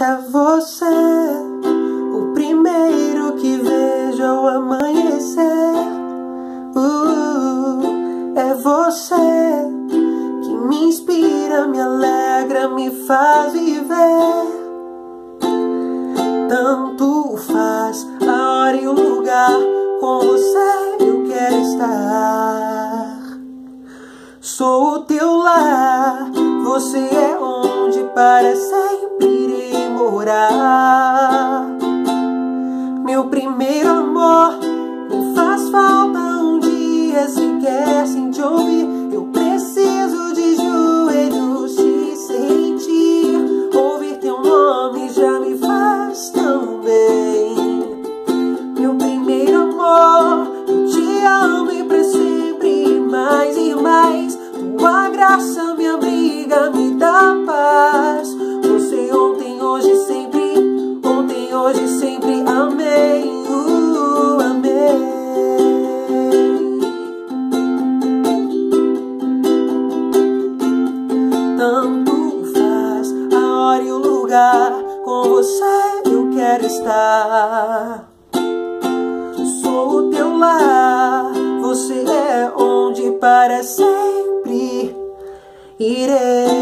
É você, o primeiro que vejo ao amanhecer. Uh, é você que me inspira, me alegra, me faz viver. Tanto faz a hora e o lugar, com você eu quero estar. Sou o teu lar, você é onde para sempre Meu primeiro amor, me faz falta um dia sequer sem te ouvir. Eu preciso de joelhos te sentir. Ouvir teu nome já me faz tão bem. Meu primeiro amor, eu te amo e pra sempre mais e mais. Tua graça sempre. Amei, uh, amei. Tanto faz a hora e o lugar. Com você eu quero estar. Sou o teu lar. Você é onde para sempre irei.